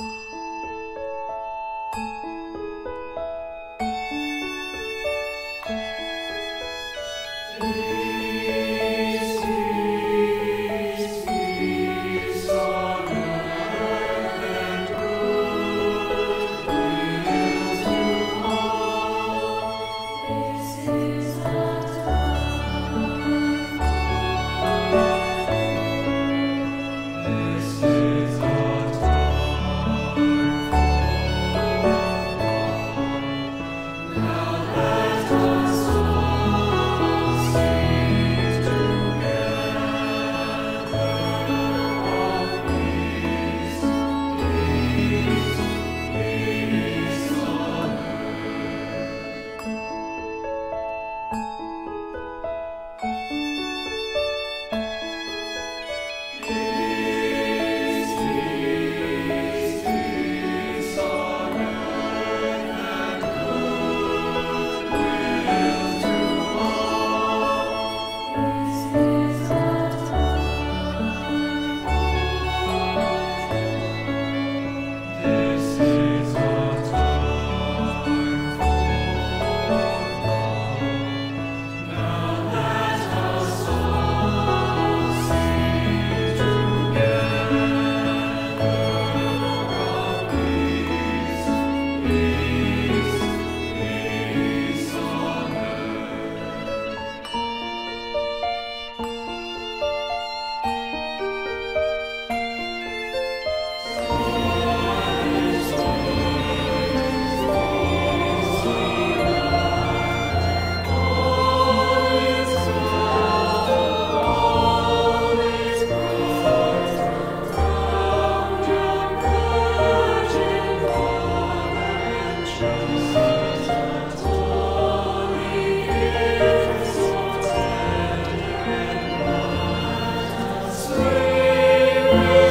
you Thank you. Thank you.